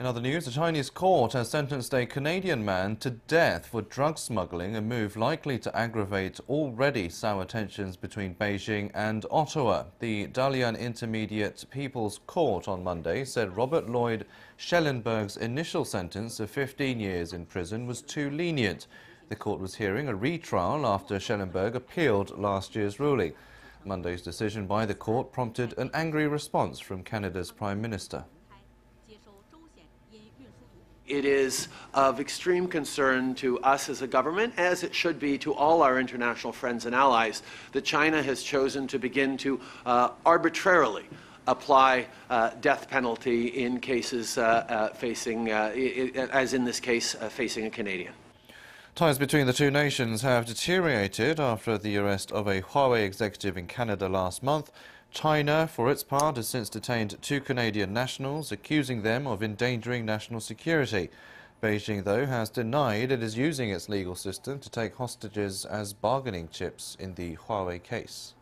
In other news, a Chinese court has sentenced a Canadian man to death for drug smuggling, a move likely to aggravate already sour tensions between Beijing and Ottawa. The Dalian Intermediate People's Court on Monday said Robert Lloyd Schellenberg's initial sentence of 15 years in prison was too lenient. The court was hearing a retrial after Schellenberg appealed last year's ruling. Monday's decision by the court prompted an angry response from Canada's Prime Minister. It is of extreme concern to us as a government, as it should be to all our international friends and allies, that China has chosen to begin to uh, arbitrarily apply uh, death penalty in cases uh, uh facing, uh, as in this case, uh, facing a Canadian. Ties between the two nations have deteriorated after the arrest of a Huawei executive in Canada last month. China, for its part, has since detained two Canadian nationals, accusing them of endangering national security. Beijing, though, has denied it is using its legal system to take hostages as bargaining chips in the Huawei case.